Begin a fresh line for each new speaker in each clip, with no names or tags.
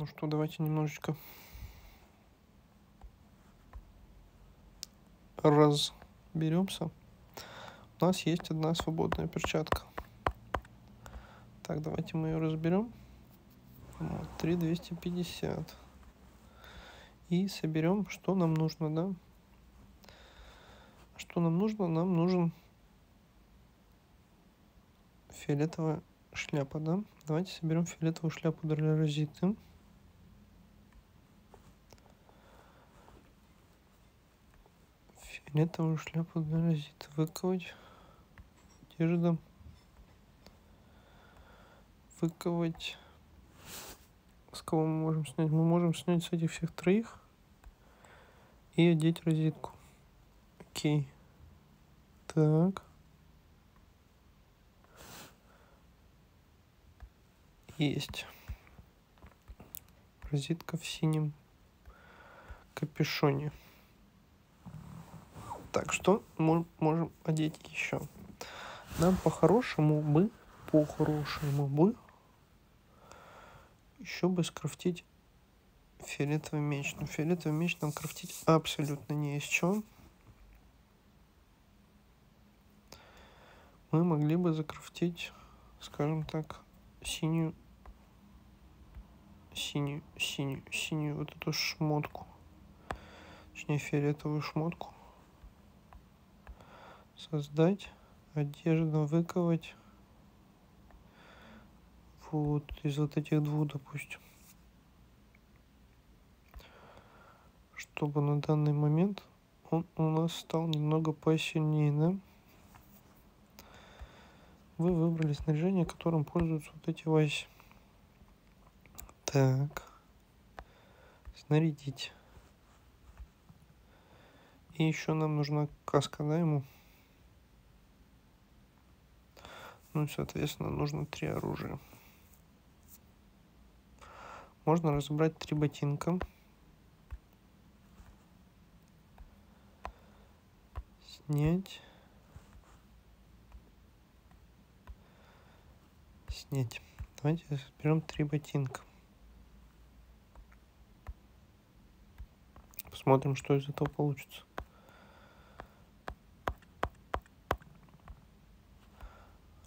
Ну что, давайте немножечко разберемся. У нас есть одна свободная перчатка. Так, давайте мы ее разберем. Вот, 3250. И соберем, что нам нужно, да? Что нам нужно? Нам нужен фиолетовая шляпа, да? Давайте соберем фиолетовую шляпу для розиты. Фиолетовую шляпу для розиты выковать одежда. Выковать. С кого мы можем снять? Мы можем снять с этих всех троих и одеть розетку. Окей. Так. Есть. Розетка в синем капюшоне. Так, что мы можем одеть еще? Нам по-хорошему бы, по-хорошему бы, еще бы скрафтить фиолетовый меч. Но фиолетовый меч нам крафтить абсолютно не из чего. Мы могли бы закрафтить, скажем так, синюю, синюю, синюю, синюю вот эту шмотку. Точнее, фиолетовую шмотку. Создать, одежду выковать. Вот, из вот этих двух, допустим. Чтобы на данный момент он у нас стал немного посильнее, да? Вы выбрали снаряжение, которым пользуются вот эти васи. Так. Снарядить. И еще нам нужна каска, да, ему? Ну, соответственно, нужно три оружия. Можно разобрать три ботинка. Снять. Снять. Давайте берем три ботинка. Посмотрим, что из этого получится.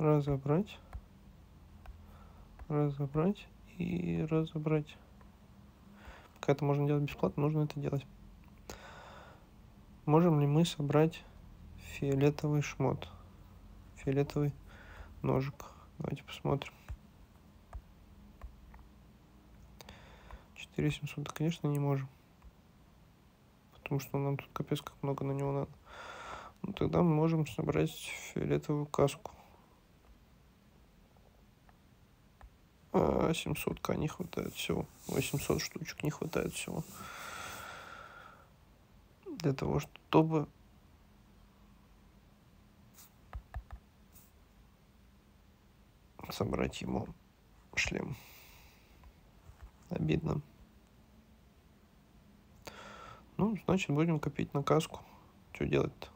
Разобрать. Разобрать и разобрать. Пока это можно делать бесплатно, нужно это делать. Можем ли мы собрать фиолетовый шмот? Фиолетовый ножик. Давайте посмотрим. 4700, да, конечно, не можем. Потому что нам тут капец как много на него надо. Ну, тогда мы можем собрать фиолетовую каску. 700к не хватает всего. 800 штучек не хватает всего. Для того, чтобы собрать ему шлем. Обидно. Ну, значит, будем копить на каску. Что делать-то?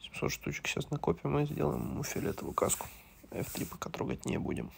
700 штучек сейчас накопим и сделаем ему фиолетовую каску. F3 пока трогать не будем.